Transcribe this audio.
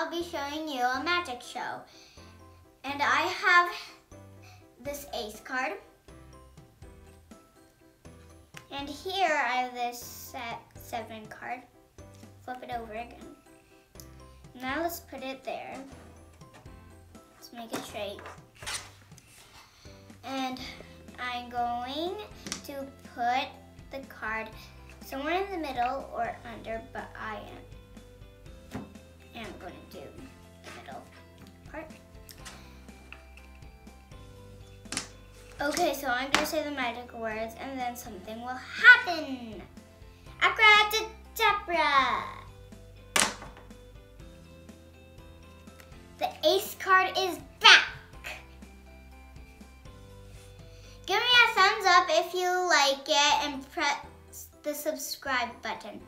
I'll be showing you a magic show. And I have this ace card. And here I have this set seven card. Flip it over again. Now let's put it there. Let's make it straight. And I'm going to put the card somewhere in the middle or under, but I am, Okay, so I'm to say the magic words and then something will happen. Abracadabra. The ace card is back. Give me a thumbs up if you like it and press the subscribe button.